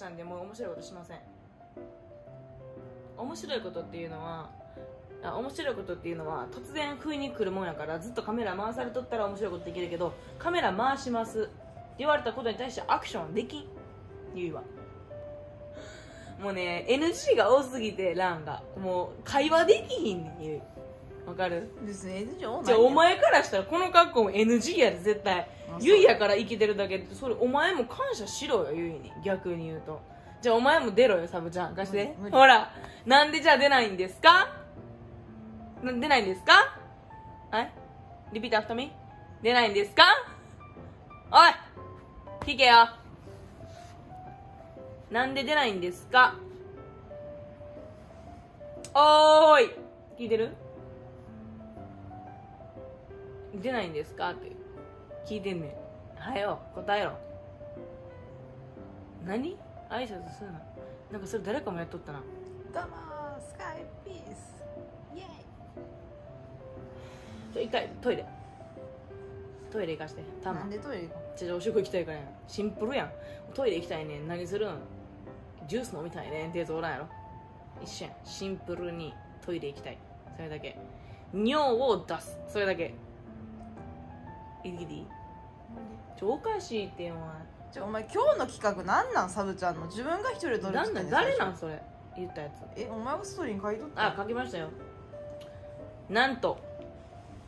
したんでもう面白いことしません？面白いことっていうのは面白いことっていうのは突然不意に来るもんやからずっとカメラ回されとったら面白いことできるけどカメラ回しますって言われたことに対してアクションできんゆいはもうね NG が多すぎてランが。もう会話できひんねんゆいわかる？別に NG 多ないじゃあお前からしたらこの格好も NG やで絶対。ゆいやから生きてるだけでそれお前も感謝しろよゆいに。逆に言うと。じゃあお前も出ろよサブちゃん。貸して。ほら。なんでじゃあ出ないんですか？な出ないんですか？はい？ Repeat after me？出ないんですか？おい！聞けよ。なんで出ないんですか？おーい！聞いてる？出ないんですか？って聞いてんねん。はよ答えろ。何？挨拶するななんかそれ誰かもやっとったな。どうもスカイピース。イエーイ。ちょ一回トイレ。トイレ行かして。たまなんでトイレ行こちょおしっこ行きたいから。やんシンプルやん。トイレ行きたいねん。何するん？ジュース飲みたいねんってやつおらんやろ。一緒やん。シンプルにトイレ行きたい。それだけ。尿を出す。それだけいいいいちょおかしいってお前うじゃあお前今日の企画なんなんサブちゃんの？自分が一人で撮るなんなん？で誰なんそれ？言ったやつ。えお前がストーリーに書いとったあ書きましたよ。なんと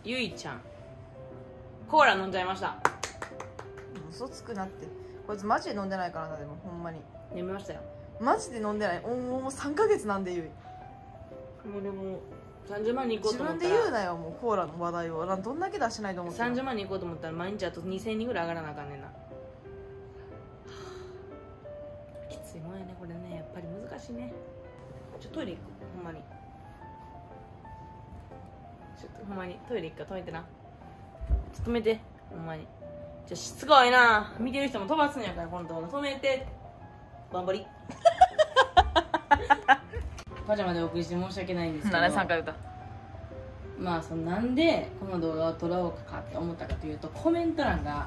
ゆいちゃん。コーラ飲んじゃいました。嘘つくなって。こいつマジで飲んでないからなでもほんまに。飲みましたよ。マジで飲んでない。おもう3ヶ月なんで言うもうでも30万に行こう自と思ったら。分で言うなよもうコーラの話題を。などんだけ出してないと思ってる30万に行こうと思ったら毎日あと2000人ぐらい上がらなあかんねんな。はあ。きついもんやねこれね。やっぱり難しいね。ちょトイレ行くほんまに。ちょっとほんまにトイレ行くから止めてな。ちょっと止めて。ほんまに。じゃすごいな。見てる人も飛ばすんやからこの動画止めて。頑張りパジャマでお送りして申し訳ないんですけど。7回歌。まあそのなんでこの動画を撮ろうかって思ったかというとコメント欄が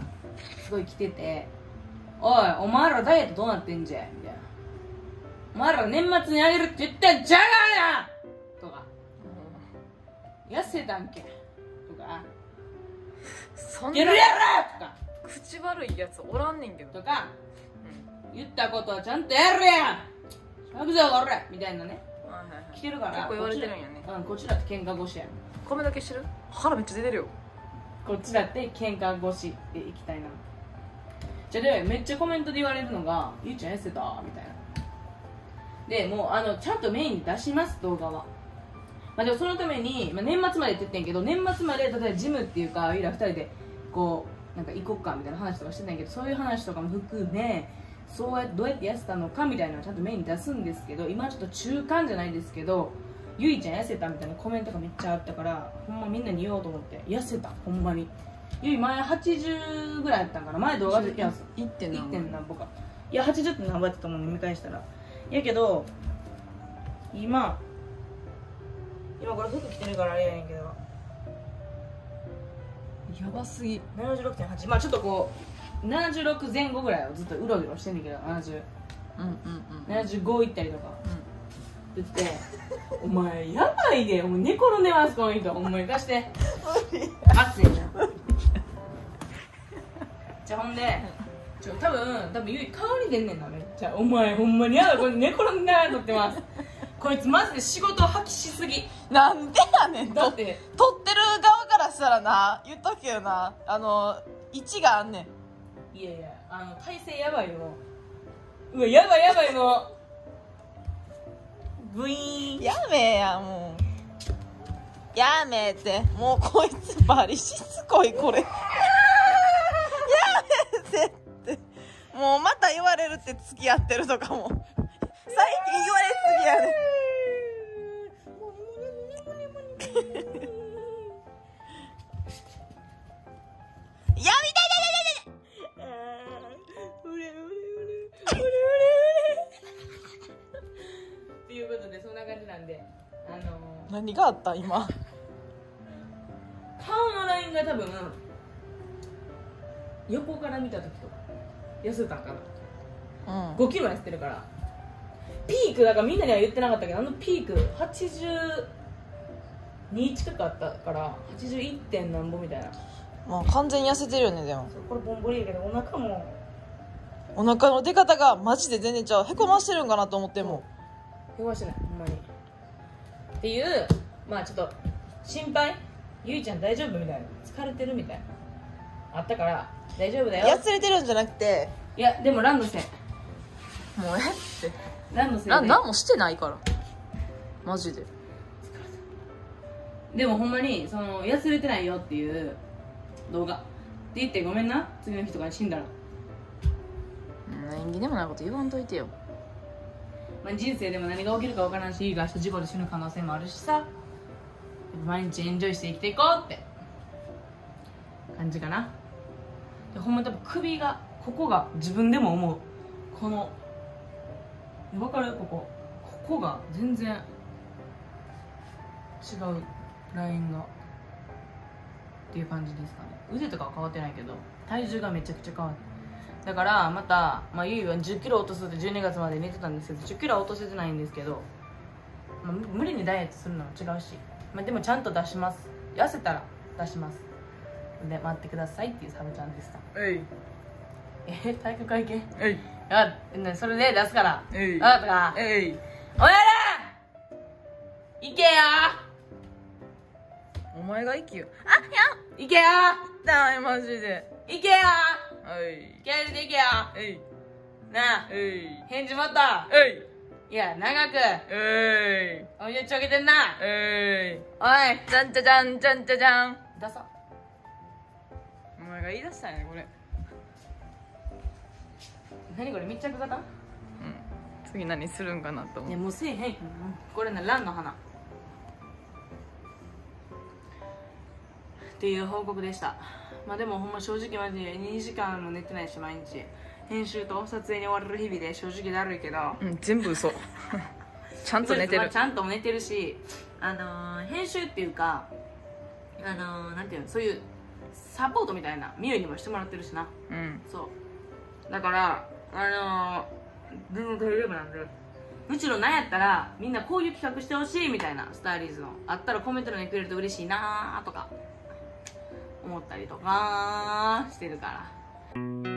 すごい来てて「おいお前らダイエットどうなってんじゃん」みたいな「お前ら年末にあげるって言ってんじゃがや!」とか「痩せたんけ」とか「そんゲルやろ!」とか。口悪いやつおらんねんけど。とか。言ったことはちゃんとやるやん！しゃぶぞこれみたいなね来てるから結構言われてるんやね。こっちらうんこっちだって喧嘩腰やん。米だけしてる？腹めっちゃ出てるよ。こっちだって喧嘩腰でいきたいな。じゃあでめっちゃコメントで言われるのが「ゆうちゃん痩せた?」みたいな。でもうあのちゃんとメインに出します動画は。まあでもそのために、まあ、年末までって言ってんけど年末まで例えばジムっていうかゆら二人でこうなんか行こっかみたいな話とかしてないけどそういう話とかも含めそうやってどうやって痩せたのかみたいなのをちゃんとメインに出すんですけど今ちょっと中間じゃないですけどゆいちゃん痩せたみたいなコメントがめっちゃあったからほんまみんなに言おうと思って痩せたほんまに。ゆい前80ぐらいやったんかな？前動画でいやいってんな 1. 何歩かいや80って何歩やったと思うね見返したら。やけど今今これ服着てるからあれやねんけど。やばすぎ。76.8まあちょっとこう76前後ぐらいをずっとうろうろしてんねんけど70うんうんうん75いったりとか。言って「お前やばいでお前寝転んでますこの人。お前貸して。熱いな。じゃあほんでちょ多分多分ゆい香り出んねんなめっちゃお前ほんまにやだこれ寝転んでなとってます。こいつマジで仕事を発揮しすぎ。なんでやねん。とだって。撮ってる側からしたらな言っとくけどな。あの位置があんねんいやいやあの体勢やばいよ。うわやばいやばいもう。ブイーン。やめやもう。やめて。もうこいつバリしつこいこれ。やめてって。もうまた言われるって付き合ってるとかも。最近言われすぎやねであのー何があった今？顔のラインが多分横から見た時とか。痩せたんかなうん。5キロ痩せてるから。ピークだからみんなには言ってなかったけどあのピーク82近くあったから81点なんぼみたいな。もう完全に痩せてるよねでも。これボンボリやけどお腹も。お腹の出方がマジで全然ちゃう。へこましてるんかなと思っても。へこましてないっていうまあちょっと心配？ゆいちゃん大丈夫？みたいな。疲れてる？みたいな。あったから大丈夫だよ。やつれてるんじゃなくて。いやでもランのせいもうえって。ランのせいで。な何もしてないから。マジで。でもほんまにその痩せれてないよっていう動画。って言ってごめんな。次の日とかに死んだら、うん縁起でもないこと言わんといてよまあ、人生でも何が起きるか分からんし明日事故で死ぬ可能性もあるしさ。毎日エンジョイして生きていこうって。感じかな。でほんま多分首がここが自分でも思う。この分かる？ここ。ここが全然違うラインが。っていう感じですかね。腕とかは変わってないけど体重がめちゃくちゃ変わってだからまた、まあ、ゆいは1 0キロ落とすって12月まで寝てたんですけど1 0キロは落とせてないんですけど、まあ、無無理にダイエットするのは違うし、まあ、でもちゃんと出します。痩せたら出します。で待ってくださいっていうサブちゃんでした。えい。え体育会系？えい。あねそれで出すから。えい。あとか？えい。おやら！行けよお前が息よ。行けよだいマジで。行けよはい気合い入れていけよ。えいなあ。えい返事もっとえいいや長く。えいお湯ちょけてんな。えおい。いじゃんじゃじゃんじゃんじゃじゃん。ダサお前が言い出したんやねこれ。何これ？密着型？うん。次何するんかなと思う。いやもうせえへんこれねランの花。っていう報告でしたまあでもほんま正直マジで2時間も寝てないし毎日。編集と撮影に追われる日々で正直だるいけど。うん全部嘘。ちゃんと寝てる。まあちゃんと寝てるしあのー編集っていうかあのーなんていうのそういうサポートみたいなミュウにもしてもらってるしな。うん。そう。だからあのー、全然大丈夫なんで。むしろなんやったらみんなこういう企画してほしいみたいなスターリーズのあったらコメント欄にくれると嬉しいなーとか思ったりとかしてるから。